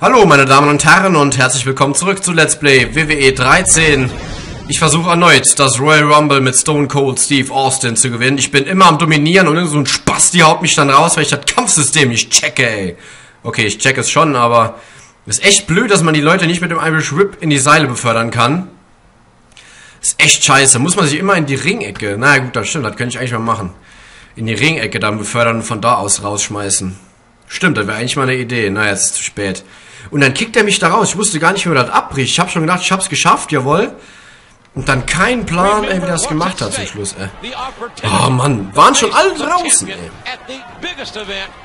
Hallo meine Damen und Herren und herzlich willkommen zurück zu Let's Play WWE 13. Ich versuche erneut das Royal Rumble mit Stone Cold Steve Austin zu gewinnen. Ich bin immer am Dominieren und irgend so ein Spasti haut mich dann raus, weil ich das Kampfsystem nicht checke, ey. Okay, ich check es schon, aber ist echt blöd, dass man die Leute nicht mit dem Irish Whip in die Seile befördern kann. Ist echt scheiße. Muss man sich immer in die Ringecke. Naja gut, das stimmt, das könnte ich eigentlich mal machen. In die Ringecke dann befördern und von da aus rausschmeißen. Stimmt, das wäre eigentlich mal eine Idee. Naja, jetzt ist zu spät. Und dann kickt er mich da raus. Ich wusste gar nicht, wie man das abbricht. Ich habe schon gedacht, ich hab's geschafft, jawohl. Und dann kein Plan, ey, wie das gemacht hat zum Schluss, ey. Oh Mann, waren schon alle draußen, ey.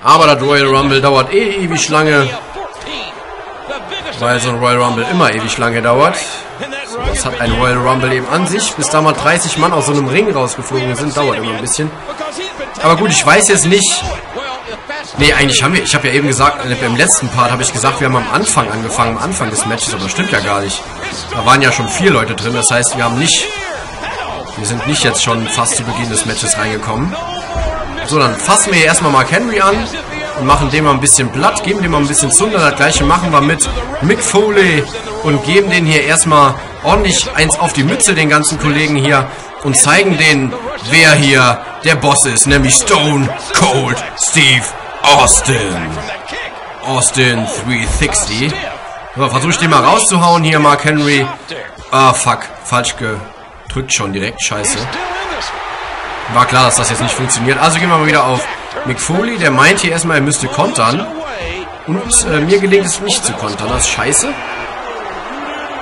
Aber das Royal Rumble dauert eh ewig lange. Weil so ein Royal Rumble immer ewig lange dauert. So, das hat ein Royal Rumble eben an sich. Bis da mal 30 Mann aus so einem Ring rausgeflogen sind, dauert immer ein bisschen. Aber gut, ich weiß jetzt nicht... Nee, eigentlich haben wir... Ich habe ja eben gesagt, im letzten Part habe ich gesagt, wir haben am Anfang angefangen, am Anfang des Matches. Aber das stimmt ja gar nicht. Da waren ja schon vier Leute drin. Das heißt, wir haben nicht... Wir sind nicht jetzt schon fast zu Beginn des Matches reingekommen. So, dann fassen wir hier erstmal Mark Henry an und machen dem mal ein bisschen Blatt, geben dem mal ein bisschen Zunder. Das gleiche machen wir mit Mick Foley und geben den hier erstmal ordentlich eins auf die Mütze, den ganzen Kollegen hier, und zeigen denen, wer hier der Boss ist, nämlich Stone Cold Steve Austin. Austin 360. So, versuche ich den mal rauszuhauen hier, Mark Henry. Ah, fuck. Falsch gedrückt schon direkt. Scheiße. War klar, dass das jetzt nicht funktioniert. Also gehen wir mal wieder auf Mick Foley. Der meint hier erstmal, er müsste kontern. Und äh, mir gelingt es nicht zu kontern. Das ist scheiße.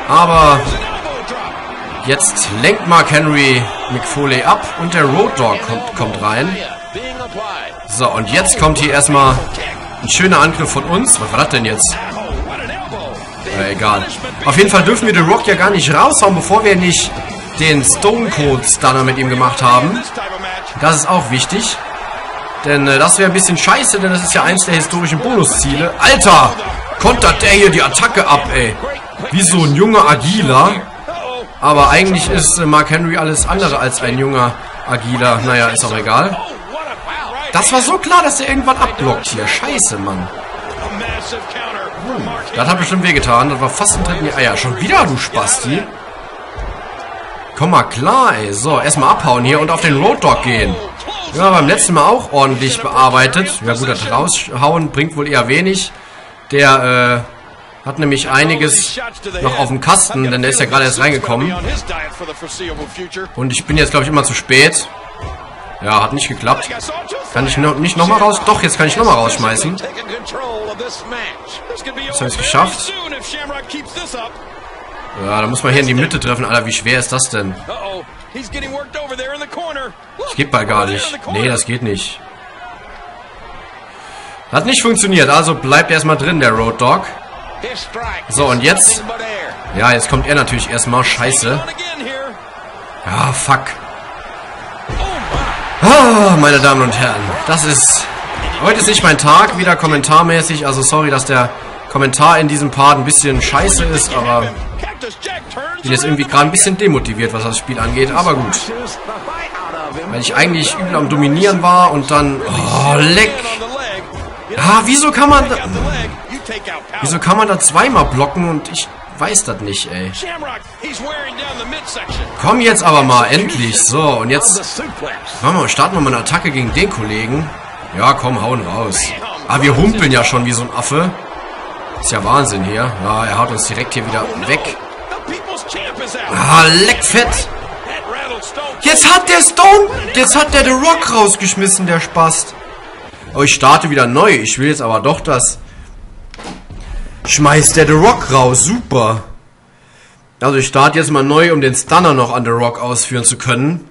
Aber jetzt lenkt Mark Henry Mick Foley ab und der Road Dog kommt, kommt rein. So, und jetzt kommt hier erstmal ein schöner Angriff von uns. Was war das denn jetzt? Äh, egal. Auf jeden Fall dürfen wir The Rock ja gar nicht raushauen, bevor wir nicht den Stone Cold Stunner mit ihm gemacht haben. Das ist auch wichtig. Denn äh, das wäre ein bisschen scheiße, denn das ist ja eins der historischen Bonusziele. Alter! Kontert der hier die Attacke ab, ey. Wie so ein junger Agiler. Aber eigentlich ist äh, Mark Henry alles andere als ein junger Agiler. Naja, ist auch egal. Das war so klar, dass er irgendwann abblockt hier. Scheiße, Mann. Hm, das hat bestimmt wehgetan. Das war fast ein dritten... Ah ja, schon wieder, du Spasti. Komm mal klar, ey. So, erstmal abhauen hier und auf den Road Dog gehen. Ja, beim letzten Mal auch ordentlich bearbeitet. Ja gut, das raushauen bringt wohl eher wenig. Der, äh, hat nämlich einiges noch auf dem Kasten, denn der ist ja gerade erst reingekommen. Und ich bin jetzt, glaube ich, immer zu spät. Ja, hat nicht geklappt. Kann ich noch, nicht nochmal raus? Doch, jetzt kann ich nochmal rausschmeißen. Jetzt habe ich es geschafft. Ja, da muss man hier in die Mitte treffen. Alter, wie schwer ist das denn? Ich geht bald gar nicht. Nee, das geht nicht. Hat nicht funktioniert, also bleibt erstmal drin, der Road Dog. So, und jetzt... Ja, jetzt kommt er natürlich erstmal. Scheiße. Ja, fuck. Ah, meine Damen und Herren, das ist... Heute ist nicht mein Tag, wieder kommentarmäßig. Also sorry, dass der Kommentar in diesem Part ein bisschen scheiße ist, aber... Bin jetzt irgendwie gerade ein bisschen demotiviert, was das Spiel angeht, aber gut. Weil ich eigentlich übel am Dominieren war und dann... Oh, leck! Ah, wieso kann man... Da, wieso kann man da zweimal blocken und ich weiß das nicht, ey. Komm jetzt aber mal, endlich. So, und jetzt... Machen wir, starten wir mal eine Attacke gegen den Kollegen. Ja, komm, hauen raus. Ah, wir humpeln ja schon wie so ein Affe. Ist ja Wahnsinn hier. Ja, er haut uns direkt hier wieder weg. Ah, leck fett. Jetzt hat der Stone, jetzt hat der The Rock rausgeschmissen, der Spast. Oh, ich starte wieder neu. Ich will jetzt aber doch das... Schmeißt der The Rock raus. Super. Also ich starte jetzt mal neu, um den Stunner noch an The Rock ausführen zu können.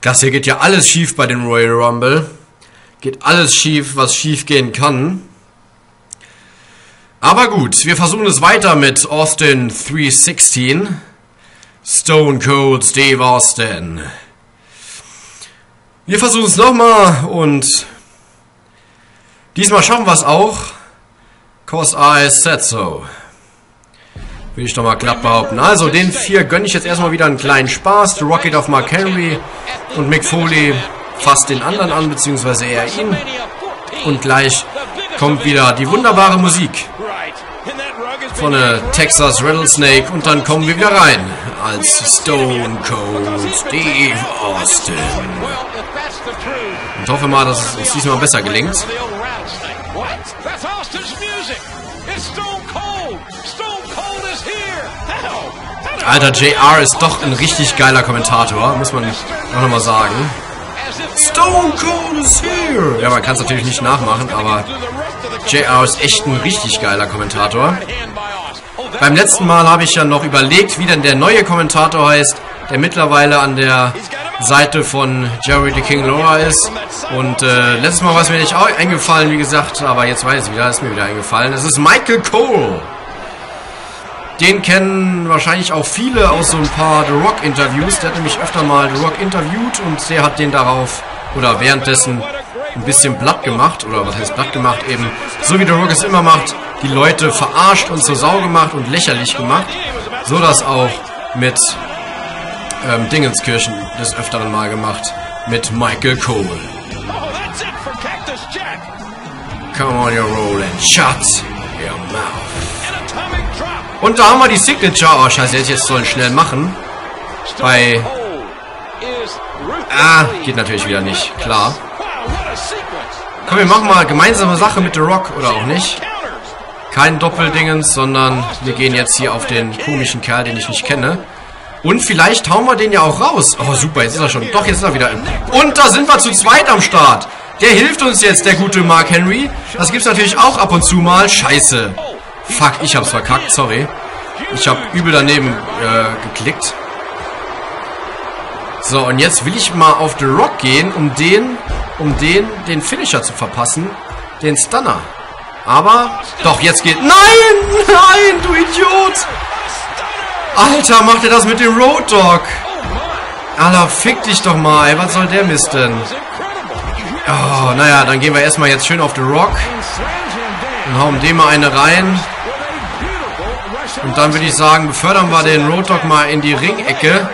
Das hier geht ja alles schief bei dem Royal Rumble. Geht alles schief, was schief gehen kann. Aber gut, wir versuchen es weiter mit Austin 316. Stone Cold Steve Austin. Wir versuchen es nochmal und diesmal schaffen wir es auch. Cause I said so. Will ich doch mal glatt behaupten. Also, den vier gönne ich jetzt erstmal wieder einen kleinen Spaß. The Rocket auf Mark Henry und Mick Foley fasst den anderen an, beziehungsweise er ihn. Und gleich kommt wieder die wunderbare Musik. von der Texas Rattlesnake und dann kommen wir wieder rein als Stone Cold Steve Austin. Und hoffe mal, dass es uns diesmal besser gelingt. Alter, JR ist doch ein richtig geiler Kommentator, muss man auch nochmal sagen. Stone Cold is here! Ja, man kann es natürlich nicht nachmachen, aber JR ist echt ein richtig geiler Kommentator. Beim letzten Mal habe ich ja noch überlegt, wie denn der neue Kommentator heißt, der mittlerweile an der Seite von Jerry the King Laura ist. Und äh, letztes Mal war es mir nicht eingefallen, wie gesagt, aber jetzt weiß ich wieder, ist mir wieder eingefallen. Es ist Michael Cole. Den kennen wahrscheinlich auch viele aus so ein paar The Rock Interviews. Der hat nämlich öfter mal The Rock interviewt und der hat den darauf oder währenddessen ein bisschen blatt gemacht. Oder was heißt blatt gemacht? Eben so wie The Rock es immer macht, die Leute verarscht und zur Sau gemacht und lächerlich gemacht. So das auch mit ähm, Dingenskirchen des Öfteren mal gemacht. Mit Michael Cole. Come on, you're rolling. Shut your mouth. Und da haben wir die Signature. Oh, scheiße, jetzt, jetzt sollen schnell machen. Bei... Ah, geht natürlich wieder nicht. Klar. Komm, wir machen mal gemeinsame Sache mit The Rock. Oder auch nicht. Kein Doppeldingens, sondern wir gehen jetzt hier auf den komischen Kerl, den ich nicht kenne. Und vielleicht hauen wir den ja auch raus. Oh, super, jetzt ist er schon. Doch, jetzt ist er wieder. Und da sind wir zu zweit am Start. Der hilft uns jetzt, der gute Mark Henry. Das gibt's natürlich auch ab und zu mal. Scheiße. Fuck, ich hab's verkackt, sorry. Ich hab übel daneben äh, geklickt. So, und jetzt will ich mal auf The Rock gehen, um den, um den, den Finisher zu verpassen. Den Stunner. Aber, doch, jetzt geht... Nein! Nein, du Idiot! Alter, macht er das mit dem Road Dog? Alter, fick dich doch mal, ey. Was soll der Mist denn? Oh, naja, dann gehen wir erstmal jetzt schön auf The Rock. Und hauen dem mal eine rein. Und dann würde ich sagen, befördern wir den Road Dog mal in die Ringecke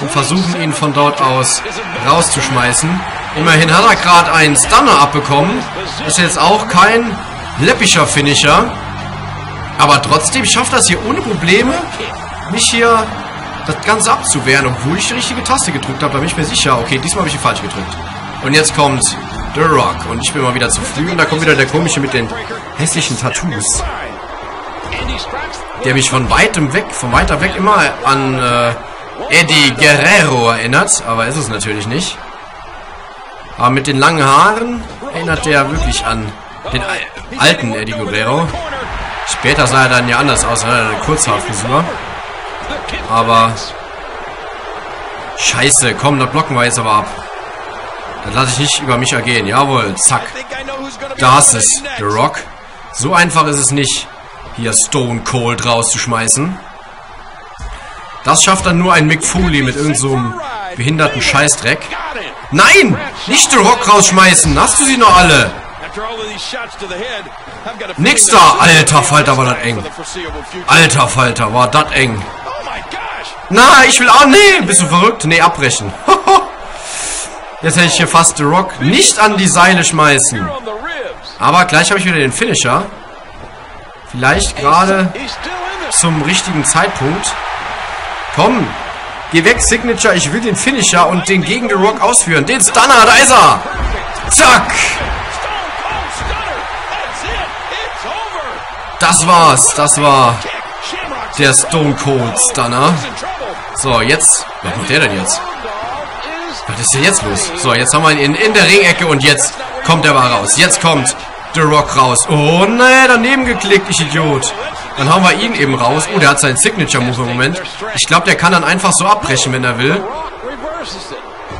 und versuchen ihn von dort aus rauszuschmeißen. Immerhin hat er gerade einen Stunner abbekommen. Ist jetzt auch kein läppischer Finisher. Aber trotzdem schafft das hier ohne Probleme, mich hier das Ganze abzuwehren, obwohl ich die richtige Taste gedrückt habe. Da bin ich mir sicher. Okay, diesmal habe ich die falsch gedrückt. Und jetzt kommt The Rock. Und ich bin mal wieder zu früh. Und da kommt wieder der komische mit den hässlichen Tattoos der mich von weitem weg, von weiter weg immer an äh, Eddie Guerrero erinnert, aber ist es natürlich nicht. Aber mit den langen Haaren erinnert der wirklich an den alten Eddie Guerrero. Später sah er dann ja anders aus, er hatte eine Kurzhaarfrisur. Aber Scheiße, komm, das blocken wir jetzt aber ab. Das lasse ich nicht über mich ergehen. Jawohl, zack. Da ist es, The Rock. So einfach ist es nicht hier Stone Cold rauszuschmeißen. Das schafft dann nur ein Mick Foley mit irgendeinem so behinderten Scheißdreck. Nein! Nicht den Rock rausschmeißen! Hast du sie noch alle? Nix da! Alter Falter, war das eng. Alter Falter, war das eng. Na, ich will auch... Nee, bist du verrückt? Nee, abbrechen. Jetzt hätte ich hier fast The Rock nicht an die Seile schmeißen. Aber gleich habe ich wieder den Finisher. Vielleicht gerade zum richtigen Zeitpunkt. Komm, geh weg, Signature. Ich will den Finisher und den gegen The Rock ausführen. Den Stunner, da ist er. Zack. Das war's. Das war der Stone Cold Stunner. So, jetzt. Was macht der denn jetzt? Was ist denn jetzt los? So, jetzt haben wir ihn in, in der Ringecke und jetzt kommt er mal raus. Jetzt kommt The Rock raus. Oh, nee, daneben geklickt, ich Idiot. Dann hauen wir ihn eben raus. Oh, der hat seinen Signature-Move im Moment. Ich glaube, der kann dann einfach so abbrechen, wenn er will.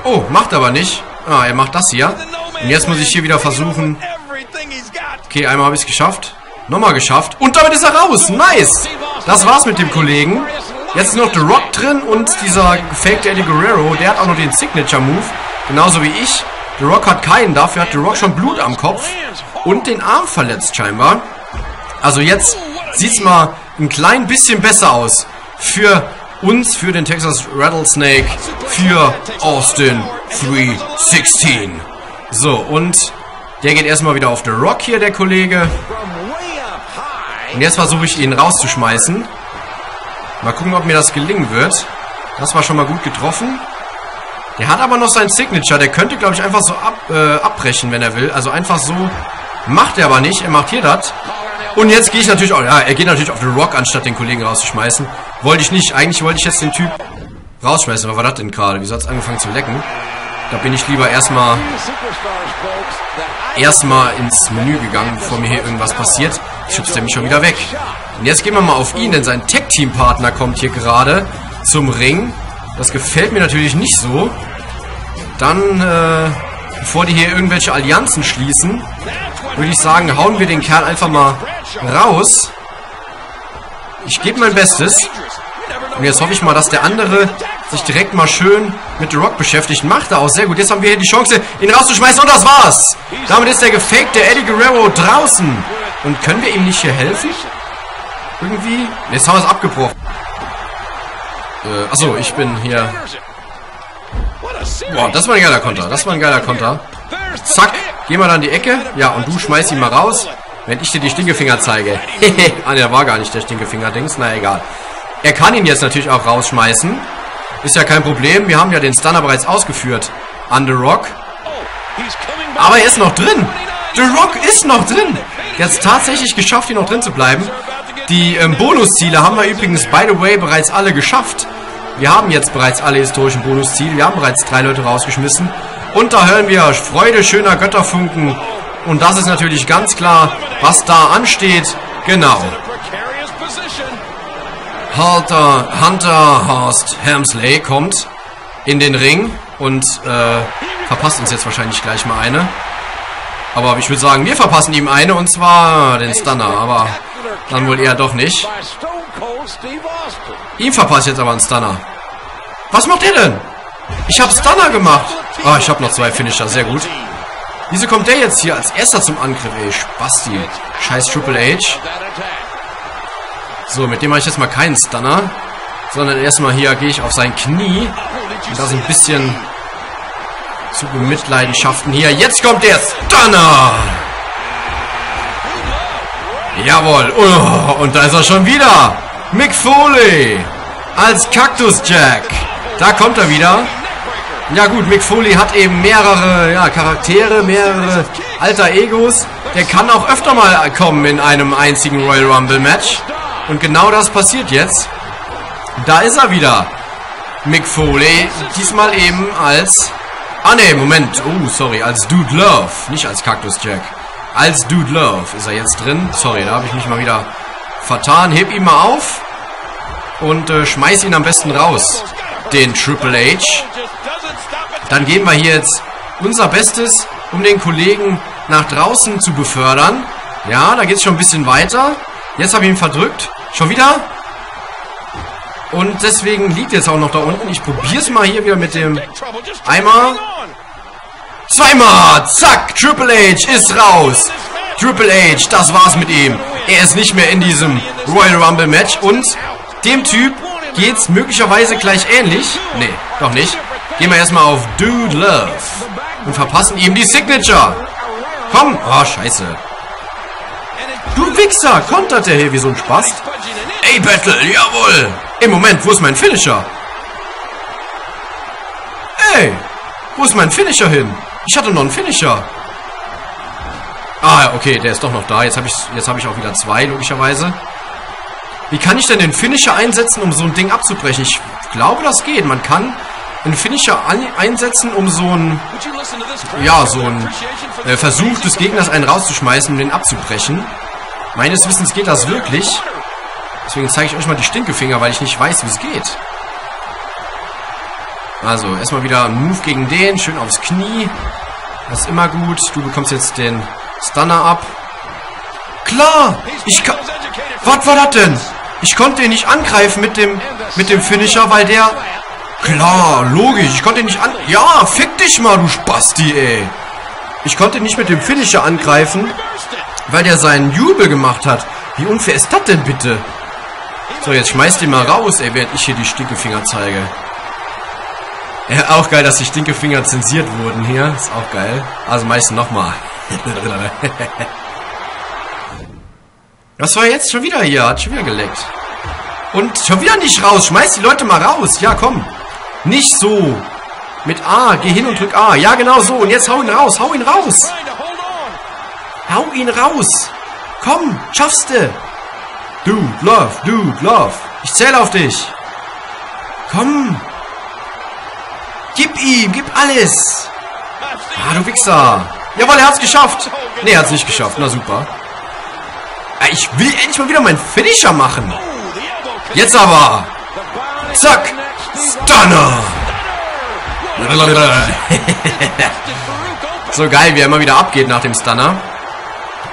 Oh, macht aber nicht. Ah, er macht das hier. Und jetzt muss ich hier wieder versuchen. Okay, einmal habe ich es geschafft. Nochmal geschafft. Und damit ist er raus. Nice. Das war's mit dem Kollegen. Jetzt ist noch The Rock drin und dieser gefakte Eddie Guerrero. Der hat auch noch den Signature-Move. Genauso wie ich. The Rock hat keinen. Dafür hat The Rock schon Blut am Kopf und den Arm verletzt scheinbar. Also jetzt sieht es mal ein klein bisschen besser aus für uns, für den Texas Rattlesnake, für Austin 316. So, und der geht erstmal wieder auf The Rock hier, der Kollege. Und jetzt versuche ich ihn rauszuschmeißen. Mal gucken, ob mir das gelingen wird. Das war schon mal gut getroffen. Der hat aber noch sein Signature. Der könnte, glaube ich, einfach so ab, äh, abbrechen, wenn er will. Also einfach so macht er aber nicht. Er macht hier das. Und jetzt gehe ich natürlich auch... Ja, er geht natürlich auf den Rock, anstatt den Kollegen rauszuschmeißen. Wollte ich nicht. Eigentlich wollte ich jetzt den Typ rausschmeißen. Was war das denn gerade? Wieso hat es angefangen zu lecken? Da bin ich lieber erstmal erstmal ins Menü gegangen, bevor mir hier irgendwas passiert. Schubst er mich schon wieder weg. Und jetzt gehen wir mal auf ihn, denn sein Tech-Team-Partner kommt hier gerade zum Ring. Das gefällt mir natürlich nicht so. Dann, äh, bevor die hier irgendwelche Allianzen schließen, würde ich sagen, hauen wir den Kerl einfach mal raus. Ich gebe mein Bestes. Und jetzt hoffe ich mal, dass der andere sich direkt mal schön mit The Rock beschäftigt. Macht er auch sehr gut. Jetzt haben wir hier die Chance, ihn rauszuschmeißen. Und das war's. Damit ist der gefakte Eddie Guerrero draußen. Und können wir ihm nicht hier helfen? Irgendwie? Jetzt haben wir es abgebrochen. Äh, achso, ich bin hier... Boah, das war ein geiler Konter. Das war ein geiler Konter. Zack, geh mal dann die Ecke. Ja, und du schmeißt ihn mal raus, wenn ich dir die Stinkefinger zeige. ah, der war gar nicht der Stinkefinger-Dings. Na, egal. Er kann ihn jetzt natürlich auch rausschmeißen. Ist ja kein Problem. Wir haben ja den Stunner bereits ausgeführt. An The Rock. Aber er ist noch drin. The Rock ist noch drin. Er hat es tatsächlich geschafft, hier noch drin zu bleiben. Die ähm, Bonusziele haben wir übrigens, by the way, bereits alle geschafft. Wir haben jetzt bereits alle historischen Bonusziele. Wir haben bereits drei Leute rausgeschmissen. Und da hören wir Freude schöner Götterfunken. Und das ist natürlich ganz klar, was da ansteht. Genau. Halter, Hunter Horst Helmsley kommt in den Ring und äh, verpasst uns jetzt wahrscheinlich gleich mal eine. Aber ich würde sagen, wir verpassen ihm eine und zwar den Stunner, aber dann wohl eher doch nicht. Ihm verpasst jetzt aber einen Stunner. Was macht er denn? Ich habe Stunner gemacht. Ah, oh, ich habe noch zwei Finisher, sehr gut. Wieso kommt der jetzt hier als erster zum Angriff, ey? Spasti. Scheiß Triple H. So, mit dem mache ich jetzt mal keinen Stunner. Sondern erstmal hier gehe ich auf sein Knie. Und da so ein bisschen zu Mitleidenschaften hier. Jetzt kommt der Stunner! Jawohl. Oh, und da ist er schon wieder. Mick Foley als Cactus Jack. Da kommt er wieder. Ja gut, Mick Foley hat eben mehrere ja, Charaktere, mehrere alter Egos. Der kann auch öfter mal kommen in einem einzigen Royal Rumble Match. Und genau das passiert jetzt. Da ist er wieder. Mick Foley. Diesmal eben als... Ah ne, Moment. Oh, sorry. Als Dude Love. Nicht als Cactus Jack. Als Dude Love ist er jetzt drin. Sorry, da habe ich mich mal wieder vertan. Heb ihn mal auf. Und äh, schmeiß ihn am besten raus. Den Triple H. Dann geben wir hier jetzt unser Bestes, um den Kollegen nach draußen zu befördern. Ja, da geht es schon ein bisschen weiter. Jetzt habe ich ihn verdrückt. Schon wieder? Und deswegen liegt jetzt auch noch da unten. Ich probiere es mal hier wieder mit dem Eimer. Zweimal! Zack! Triple H ist raus! Triple H, das war's mit ihm. Er ist nicht mehr in diesem Royal Rumble Match und dem Typ geht's möglicherweise gleich ähnlich. Nee, doch nicht. Gehen wir erstmal auf Dude Love und verpassen ihm die Signature. Komm! Oh, scheiße. Du Wichser! Kontert der hier wie so ein Spast? Ey, Battle, jawohl! Im Moment, wo ist mein Finisher? Ey! Wo ist mein Finisher hin? Ich hatte noch einen Finisher. Ah, okay, der ist doch noch da. Jetzt habe ich, hab ich auch wieder zwei, logischerweise. Wie kann ich denn den Finisher einsetzen, um so ein Ding abzubrechen? Ich glaube, das geht. Man kann einen Finisher einsetzen, um so ein... Ja, so ein äh, Versuch des Gegners einen rauszuschmeißen, um den abzubrechen. Meines Wissens geht das wirklich. Deswegen zeige ich euch mal die Stinkefinger, weil ich nicht weiß, wie es geht. Also, erstmal wieder ein Move gegen den. Schön aufs Knie. Das ist immer gut. Du bekommst jetzt den Stunner ab. Klar! Ich kann... Was war das denn? Ich konnte ihn nicht angreifen mit dem, mit dem Finisher, weil der... Klar, logisch. Ich konnte ihn nicht an... Ja, fick dich mal, du Spasti, ey. Ich konnte nicht mit dem Finisher angreifen, weil der seinen Jubel gemacht hat. Wie unfair ist das denn bitte? So, jetzt schmeißt ihn mal raus, ey, während ich hier die Stinkefinger zeige. Ja, auch geil, dass die Stinkefinger zensiert wurden hier. Ist auch geil. Also meistens nochmal. Was war jetzt schon wieder hier? Hat schon wieder geleckt. Und schon wieder nicht raus. Schmeiß die Leute mal raus. Ja, komm. Nicht so. Mit A. Geh hin und drück A. Ja, genau so. Und jetzt hau ihn raus. Hau ihn raus. Hau ihn raus. Komm. Schaffst du. Dude, love. Dude, love. Ich zähle auf dich. Komm. Gib ihm. Gib alles. Ah, du Wichser. Jawohl, er hat's geschafft. Nee, er hat's nicht geschafft. Na super. Ich will endlich mal wieder meinen Finisher machen. Jetzt aber. Zack. Stunner. so geil, wie er immer wieder abgeht nach dem Stunner.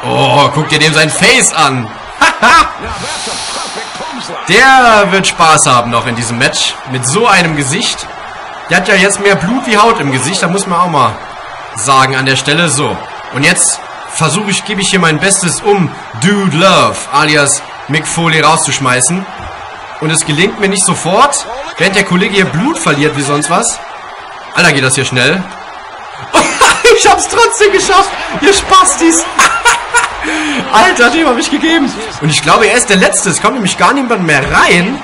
Oh, guck dir dem sein Face an. Der wird Spaß haben noch in diesem Match. Mit so einem Gesicht. Der hat ja jetzt mehr Blut wie Haut im Gesicht. Da muss man auch mal sagen an der Stelle. So. Und jetzt versuche ich, gebe ich hier mein Bestes, um Dude Love, alias Mick Foley, rauszuschmeißen. Und es gelingt mir nicht sofort, während der Kollege hier Blut verliert wie sonst was. Alter, geht das hier schnell. ich hab's trotzdem geschafft, ihr Spastis. Alter, dem habe ich gegeben. Und ich glaube, er ist der Letzte. Es kommt nämlich gar niemand mehr rein.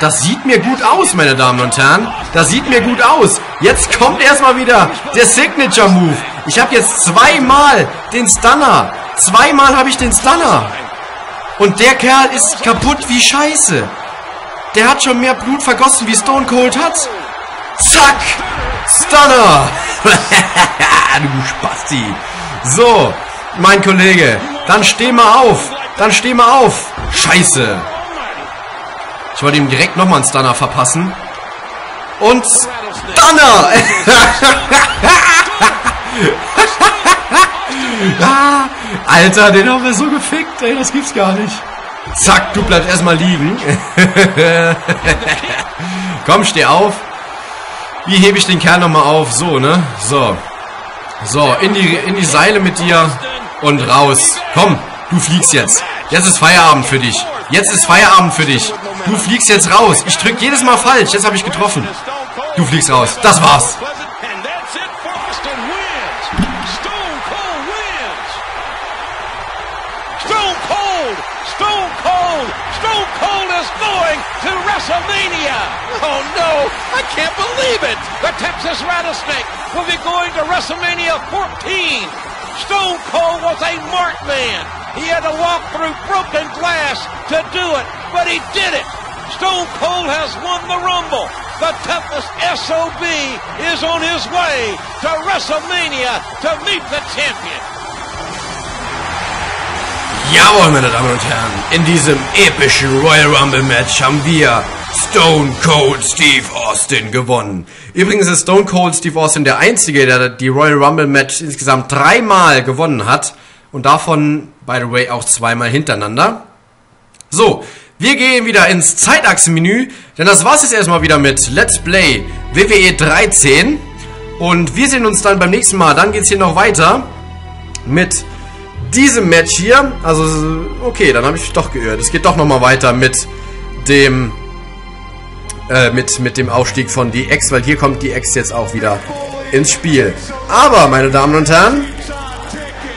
Das sieht mir gut aus, meine Damen und Herren. Das sieht mir gut aus. Jetzt kommt erstmal wieder der Signature Move. Ich habe jetzt zweimal den Stunner. Zweimal habe ich den Stunner. Und der Kerl ist kaputt wie Scheiße. Der hat schon mehr Blut vergossen, wie Stone Cold hat. Zack! Stunner! du Spasti. So, mein Kollege. Dann steh mal auf. Dann steh mal auf. Scheiße. Ich wollte ihm direkt nochmal einen Stunner verpassen. Und Stunner! Alter, den haben wir so gefickt, ey, das gibt's gar nicht. Zack, du bleibst erstmal liegen. Komm, steh auf. Wie hebe ich den Kerl nochmal auf? So, ne? So. So, in die, in die Seile mit dir und raus. Komm, du fliegst jetzt. Jetzt ist Feierabend für dich. Jetzt ist Feierabend für dich. Du fliegst jetzt raus. Ich drück jedes Mal falsch. Jetzt habe ich getroffen. Du fliegst raus. Das war's. WrestleMania! Oh no, I can't believe it! The Texas Rattlesnake will be going to WrestleMania 14. Stone Cold was a marked man. He had to walk through broken glass to do it, but he did it. Stone Cold has won the Rumble. The toughest SOB is on his way to WrestleMania to meet the champion. Jawohl, meine Damen und Herren, in diesem epischen Royal Rumble Match haben wir Stone Cold Steve Austin gewonnen. Übrigens ist Stone Cold Steve Austin der Einzige, der die Royal Rumble Match insgesamt dreimal gewonnen hat. Und davon, by the way, auch zweimal hintereinander. So, wir gehen wieder ins Zeitachsenmenü, denn das war's jetzt erstmal wieder mit Let's Play WWE 13. Und wir sehen uns dann beim nächsten Mal. Dann geht's hier noch weiter mit diesem Match hier. Also, okay, dann habe ich doch geirrt. Es geht doch nochmal weiter mit dem äh, mit, mit dem Aufstieg von DX, weil hier kommt DX jetzt auch wieder ins Spiel. Aber, meine Damen und Herren,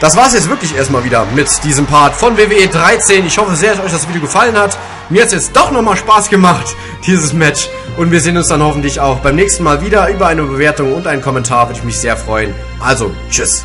das war es jetzt wirklich erstmal wieder mit diesem Part von WWE 13. Ich hoffe sehr, dass euch das Video gefallen hat. Mir hat es jetzt doch nochmal Spaß gemacht, dieses Match. Und wir sehen uns dann hoffentlich auch beim nächsten Mal wieder. Über eine Bewertung und einen Kommentar würde ich mich sehr freuen. Also, tschüss.